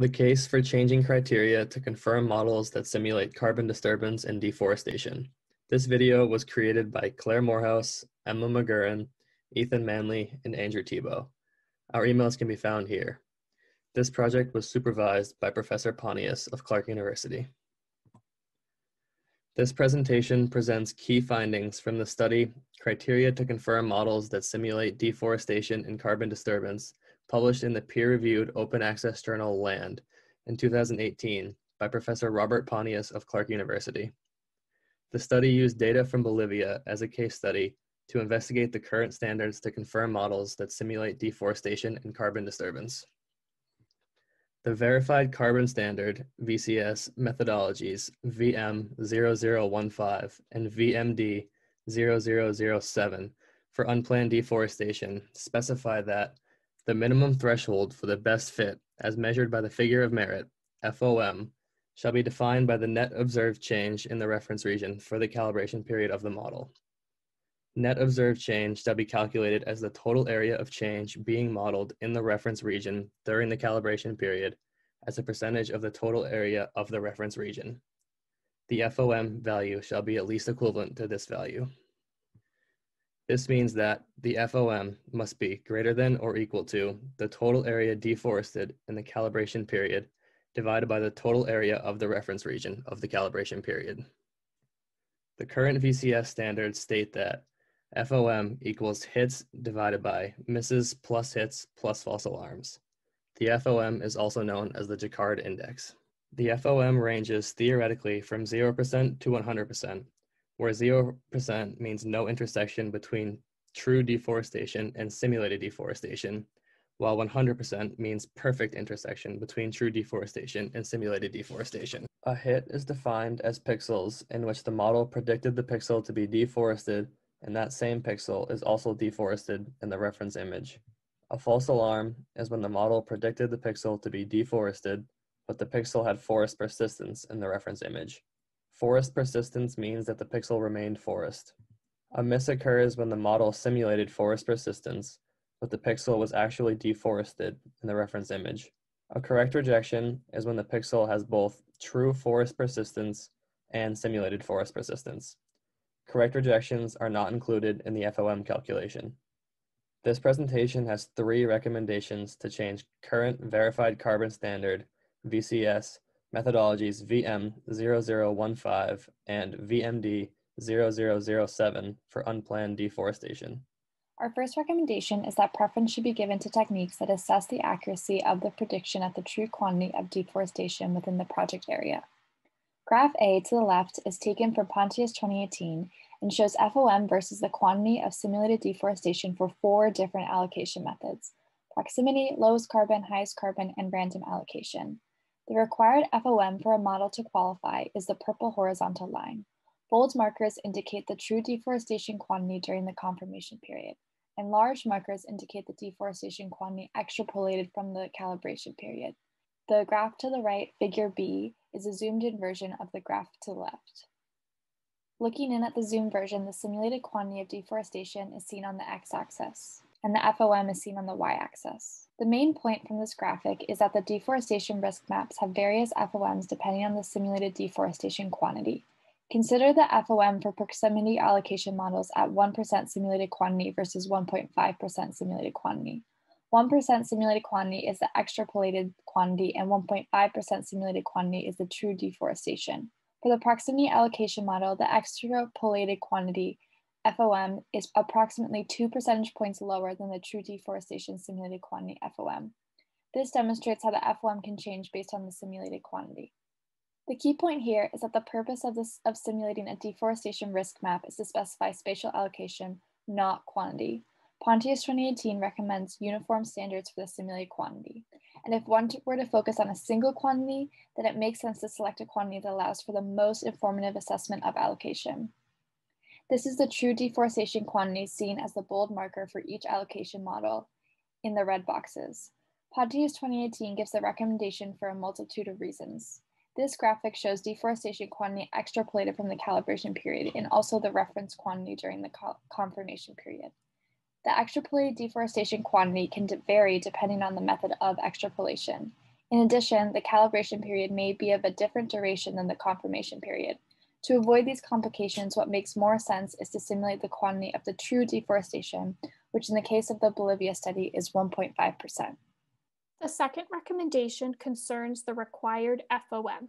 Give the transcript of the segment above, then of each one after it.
The case for changing criteria to confirm models that simulate carbon disturbance and deforestation. This video was created by Claire Morehouse, Emma McGurran, Ethan Manley, and Andrew Tebow. Our emails can be found here. This project was supervised by Professor Pontius of Clark University. This presentation presents key findings from the study, Criteria to Confirm Models that Simulate Deforestation and Carbon Disturbance published in the peer-reviewed open access journal Land in 2018 by Professor Robert Pontius of Clark University. The study used data from Bolivia as a case study to investigate the current standards to confirm models that simulate deforestation and carbon disturbance. The Verified Carbon Standard VCS methodologies VM0015 and VMD0007 for unplanned deforestation specify that the minimum threshold for the best fit, as measured by the figure of merit, FOM, shall be defined by the net observed change in the reference region for the calibration period of the model. Net observed change shall be calculated as the total area of change being modeled in the reference region during the calibration period as a percentage of the total area of the reference region. The FOM value shall be at least equivalent to this value. This means that the FOM must be greater than or equal to the total area deforested in the calibration period divided by the total area of the reference region of the calibration period. The current VCS standards state that FOM equals hits divided by misses plus hits plus false alarms. The FOM is also known as the Jaccard index. The FOM ranges theoretically from 0% to 100%, where 0% means no intersection between true deforestation and simulated deforestation, while 100% means perfect intersection between true deforestation and simulated deforestation. A hit is defined as pixels in which the model predicted the pixel to be deforested and that same pixel is also deforested in the reference image. A false alarm is when the model predicted the pixel to be deforested, but the pixel had forest persistence in the reference image. Forest persistence means that the pixel remained forest. A miss occurs when the model simulated forest persistence, but the pixel was actually deforested in the reference image. A correct rejection is when the pixel has both true forest persistence and simulated forest persistence. Correct rejections are not included in the FOM calculation. This presentation has three recommendations to change current verified carbon standard, VCS, methodologies VM0015 and VMD0007 for unplanned deforestation. Our first recommendation is that preference should be given to techniques that assess the accuracy of the prediction at the true quantity of deforestation within the project area. Graph A to the left is taken from Pontius 2018 and shows FOM versus the quantity of simulated deforestation for four different allocation methods, proximity, lowest carbon, highest carbon, and random allocation. The required FOM for a model to qualify is the purple horizontal line. Bold markers indicate the true deforestation quantity during the confirmation period, and large markers indicate the deforestation quantity extrapolated from the calibration period. The graph to the right, figure B, is a zoomed in version of the graph to the left. Looking in at the zoom version, the simulated quantity of deforestation is seen on the x-axis, and the FOM is seen on the y-axis. The main point from this graphic is that the deforestation risk maps have various FOMs depending on the simulated deforestation quantity. Consider the FOM for proximity allocation models at 1% simulated quantity versus 1.5% simulated quantity. 1% simulated quantity is the extrapolated quantity and 1.5% simulated quantity is the true deforestation. For the proximity allocation model, the extrapolated quantity FOM is approximately two percentage points lower than the true deforestation simulated quantity FOM. This demonstrates how the FOM can change based on the simulated quantity. The key point here is that the purpose of, this, of simulating a deforestation risk map is to specify spatial allocation, not quantity. Pontius 2018 recommends uniform standards for the simulated quantity. And if one were to focus on a single quantity, then it makes sense to select a quantity that allows for the most informative assessment of allocation. This is the true deforestation quantity seen as the bold marker for each allocation model in the red boxes. Pontius 2018 gives the recommendation for a multitude of reasons. This graphic shows deforestation quantity extrapolated from the calibration period and also the reference quantity during the confirmation period. The extrapolated deforestation quantity can vary depending on the method of extrapolation. In addition, the calibration period may be of a different duration than the confirmation period. To avoid these complications, what makes more sense is to simulate the quantity of the true deforestation, which in the case of the Bolivia study is 1.5%. The second recommendation concerns the required FOM.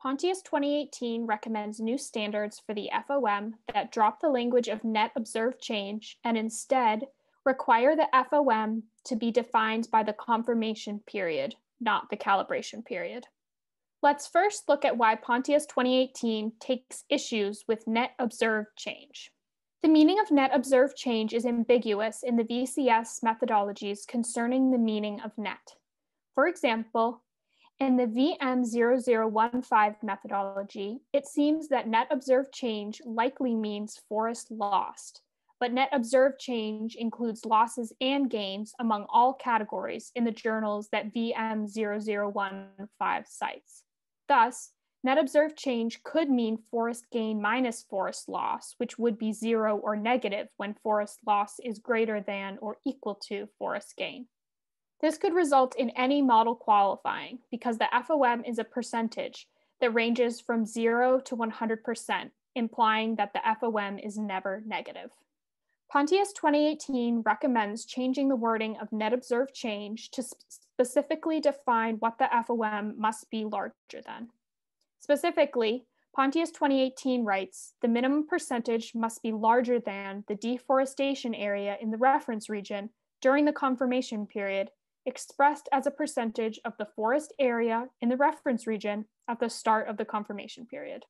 Pontius 2018 recommends new standards for the FOM that drop the language of net observed change and instead require the FOM to be defined by the confirmation period, not the calibration period. Let's first look at why Pontius 2018 takes issues with net observed change. The meaning of net observed change is ambiguous in the VCS methodologies concerning the meaning of net. For example, in the VM0015 methodology, it seems that net observed change likely means forest lost, but net observed change includes losses and gains among all categories in the journals that VM0015 cites. Thus, Net observed change could mean forest gain minus forest loss, which would be zero or negative when forest loss is greater than or equal to forest gain. This could result in any model qualifying because the FOM is a percentage that ranges from 0 to 100%, implying that the FOM is never negative. Pontius 2018 recommends changing the wording of net observed change to specifically define what the FOM must be larger than. Specifically, Pontius 2018 writes the minimum percentage must be larger than the deforestation area in the reference region during the confirmation period, expressed as a percentage of the forest area in the reference region at the start of the confirmation period.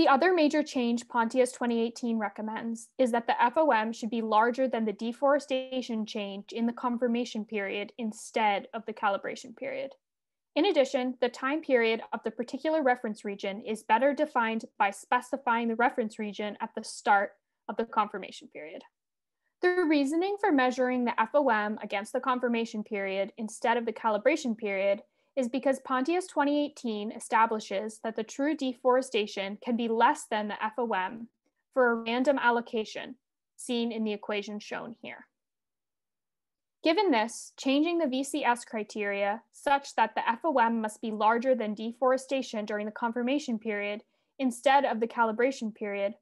The other major change Pontius 2018 recommends is that the FOM should be larger than the deforestation change in the confirmation period instead of the calibration period. In addition, the time period of the particular reference region is better defined by specifying the reference region at the start of the confirmation period. The reasoning for measuring the FOM against the confirmation period instead of the calibration period is because Pontius 2018 establishes that the true deforestation can be less than the FOM for a random allocation, seen in the equation shown here. Given this, changing the VCS criteria such that the FOM must be larger than deforestation during the confirmation period instead of the calibration period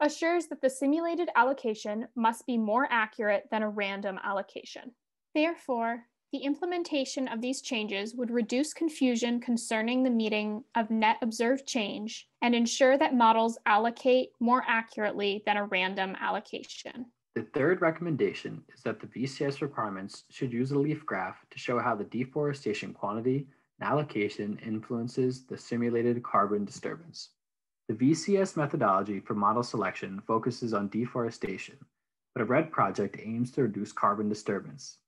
assures that the simulated allocation must be more accurate than a random allocation. Therefore, the implementation of these changes would reduce confusion concerning the meeting of net observed change and ensure that models allocate more accurately than a random allocation. The third recommendation is that the VCS requirements should use a leaf graph to show how the deforestation quantity and allocation influences the simulated carbon disturbance. The VCS methodology for model selection focuses on deforestation, but a REDD project aims to reduce carbon disturbance.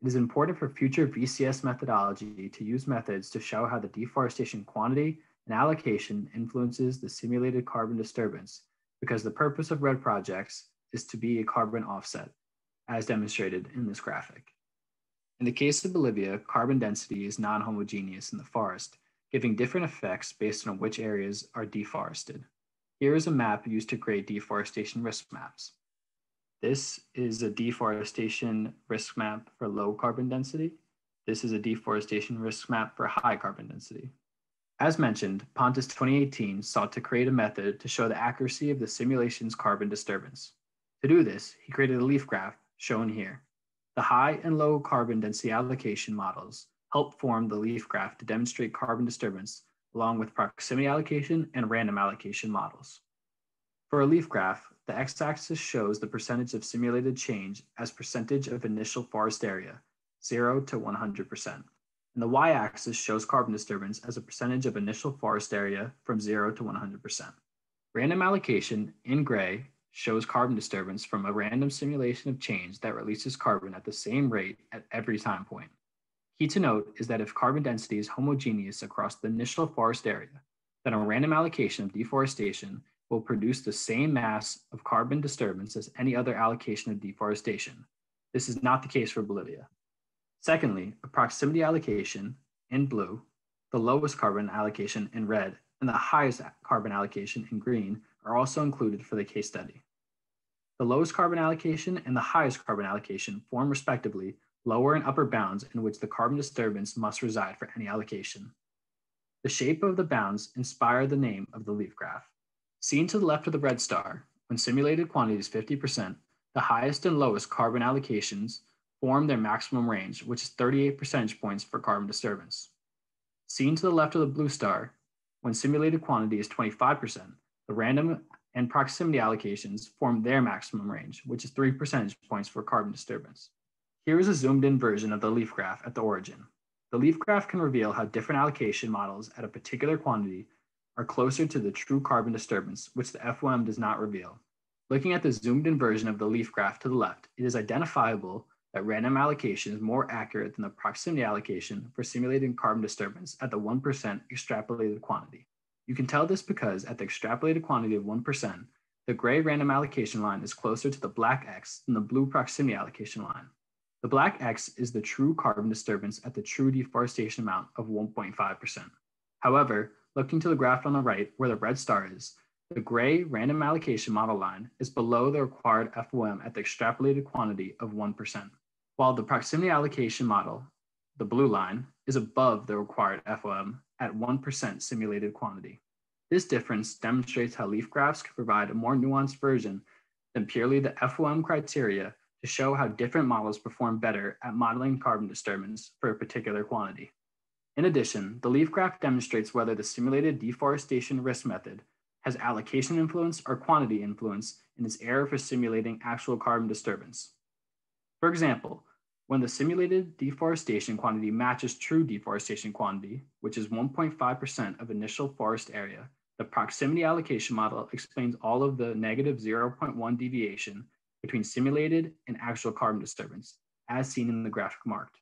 It is important for future VCS methodology to use methods to show how the deforestation quantity and allocation influences the simulated carbon disturbance because the purpose of REDD projects is to be a carbon offset, as demonstrated in this graphic. In the case of Bolivia, carbon density is non-homogeneous in the forest, giving different effects based on which areas are deforested. Here is a map used to create deforestation risk maps. This is a deforestation risk map for low carbon density. This is a deforestation risk map for high carbon density. As mentioned, Pontius 2018 sought to create a method to show the accuracy of the simulation's carbon disturbance. To do this, he created a leaf graph shown here. The high and low carbon density allocation models help form the leaf graph to demonstrate carbon disturbance along with proximity allocation and random allocation models. For a leaf graph, the x-axis shows the percentage of simulated change as percentage of initial forest area, 0 to 100%. And the y-axis shows carbon disturbance as a percentage of initial forest area from 0 to 100%. Random allocation, in gray, shows carbon disturbance from a random simulation of change that releases carbon at the same rate at every time point. Key to note is that if carbon density is homogeneous across the initial forest area, then a random allocation of deforestation will produce the same mass of carbon disturbance as any other allocation of deforestation. This is not the case for Bolivia. Secondly, a proximity allocation in blue, the lowest carbon allocation in red, and the highest carbon allocation in green are also included for the case study. The lowest carbon allocation and the highest carbon allocation form respectively lower and upper bounds in which the carbon disturbance must reside for any allocation. The shape of the bounds inspire the name of the leaf graph. Seen to the left of the red star, when simulated quantity is 50%, the highest and lowest carbon allocations form their maximum range, which is 38 percentage points for carbon disturbance. Seen to the left of the blue star, when simulated quantity is 25%, the random and proximity allocations form their maximum range, which is 3 percentage points for carbon disturbance. Here is a zoomed in version of the leaf graph at the origin. The leaf graph can reveal how different allocation models at a particular quantity are closer to the true carbon disturbance, which the FOM does not reveal. Looking at the zoomed in version of the leaf graph to the left, it is identifiable that random allocation is more accurate than the proximity allocation for simulating carbon disturbance at the 1% extrapolated quantity. You can tell this because at the extrapolated quantity of 1%, the gray random allocation line is closer to the black X than the blue proximity allocation line. The black X is the true carbon disturbance at the true deforestation amount of 1.5%. However, looking to the graph on the right where the red star is, the gray random allocation model line is below the required FOM at the extrapolated quantity of 1%, while the proximity allocation model, the blue line, is above the required FOM at 1% simulated quantity. This difference demonstrates how leaf graphs can provide a more nuanced version than purely the FOM criteria to show how different models perform better at modeling carbon disturbance for a particular quantity. In addition, the leaf graph demonstrates whether the simulated deforestation risk method has allocation influence or quantity influence in its error for simulating actual carbon disturbance. For example, when the simulated deforestation quantity matches true deforestation quantity, which is 1.5% of initial forest area, the proximity allocation model explains all of the negative 0.1 deviation between simulated and actual carbon disturbance, as seen in the graphic marked.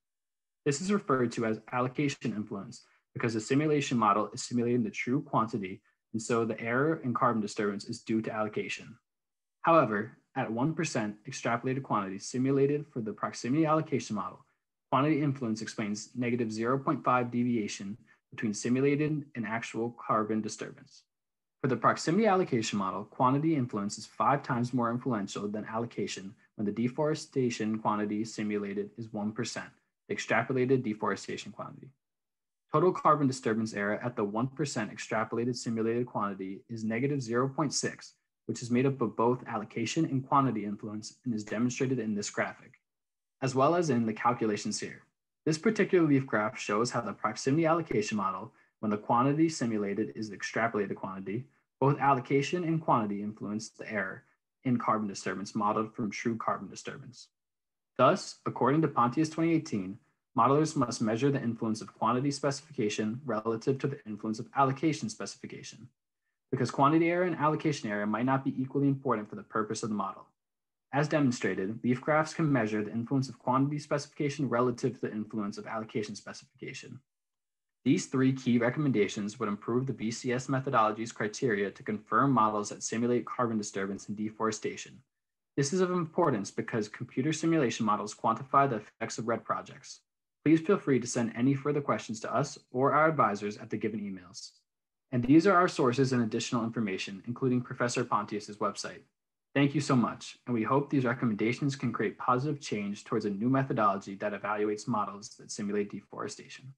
This is referred to as allocation influence because the simulation model is simulating the true quantity, and so the error in carbon disturbance is due to allocation. However, at 1% extrapolated quantity simulated for the proximity allocation model, quantity influence explains negative 0.5 deviation between simulated and actual carbon disturbance. For the proximity allocation model, quantity influence is five times more influential than allocation when the deforestation quantity simulated is 1%, the extrapolated deforestation quantity. Total carbon disturbance error at the 1% extrapolated simulated quantity is negative 0.6, which is made up of both allocation and quantity influence and is demonstrated in this graphic, as well as in the calculations here. This particular leaf graph shows how the proximity allocation model, when the quantity simulated is the extrapolated quantity, both allocation and quantity influence the error in carbon disturbance modeled from true carbon disturbance. Thus, according to Pontius 2018, modelers must measure the influence of quantity specification relative to the influence of allocation specification because quantity error and allocation error might not be equally important for the purpose of the model. As demonstrated, leaf graphs can measure the influence of quantity specification relative to the influence of allocation specification. These three key recommendations would improve the VCS methodology's criteria to confirm models that simulate carbon disturbance and deforestation. This is of importance because computer simulation models quantify the effects of REDD projects. Please feel free to send any further questions to us or our advisors at the given emails. And these are our sources and additional information, including Professor Pontius's website. Thank you so much, and we hope these recommendations can create positive change towards a new methodology that evaluates models that simulate deforestation.